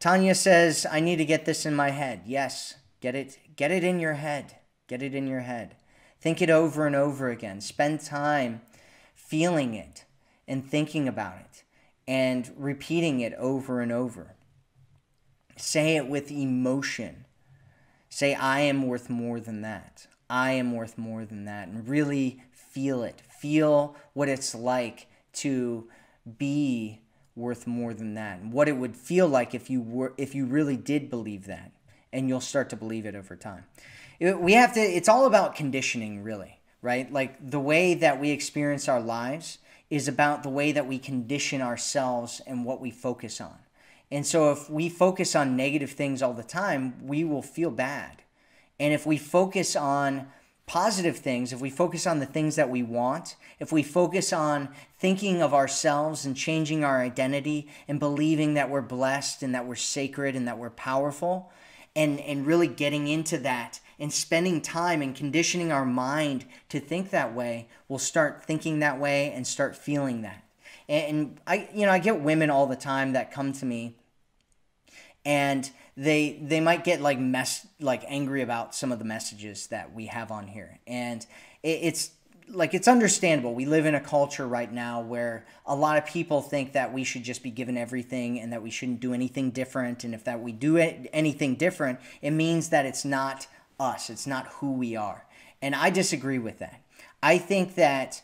Tanya says, I need to get this in my head. Yes, get it get it in your head. Get it in your head. Think it over and over again. Spend time feeling it and thinking about it and repeating it over and over. Say it with emotion. Say, I am worth more than that. I am worth more than that. And really feel it. Feel what it's like to be worth more than that and what it would feel like if you were if you really did believe that and you'll start to believe it over time. We have to it's all about conditioning really right? Like the way that we experience our lives is about the way that we condition ourselves and what we focus on. And so if we focus on negative things all the time we will feel bad. And if we focus on positive things, if we focus on the things that we want, if we focus on thinking of ourselves and changing our identity and believing that we're blessed and that we're sacred and that we're powerful, and, and really getting into that and spending time and conditioning our mind to think that way, we'll start thinking that way and start feeling that. And, and I, you know, I get women all the time that come to me and they they might get like mess like angry about some of the messages that we have on here. And it, it's like it's understandable. We live in a culture right now where a lot of people think that we should just be given everything and that we shouldn't do anything different. And if that we do it, anything different it means that it's not us. It's not who we are. And i disagree with that. I think that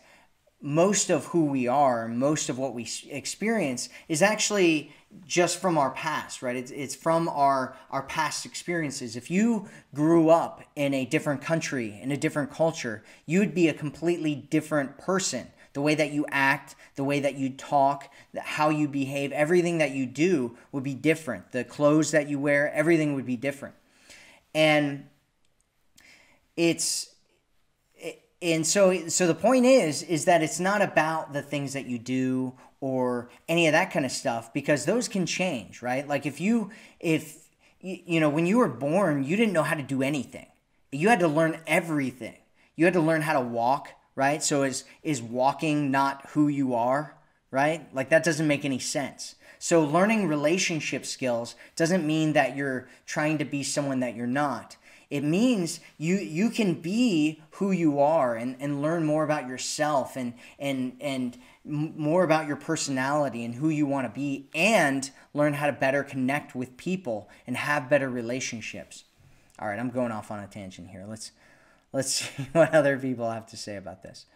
most of who we are most of what we experience is actually just from our past, right? It's, it's from our, our past experiences. If you grew up in a different country, in a different culture, you'd be a completely different person. The way that you act, the way that you talk, how you behave, everything that you do would be different. The clothes that you wear, everything would be different. And it's and so so the point is is that it's not about the things that you do or any of that kind of stuff because those can change, right? Like if you if you know when you were born, you didn't know how to do anything. You had to learn everything. You had to learn how to walk, right? So is is walking not who you are, right? Like that doesn't make any sense. So learning relationship skills doesn't mean that you're trying to be someone that you're not. It means you you can be who you are and, and learn more about yourself and and and more about your personality and who you want to be and learn how to better connect with people and have better relationships. All right, I'm going off on a tangent here. Let's let's see what other people have to say about this.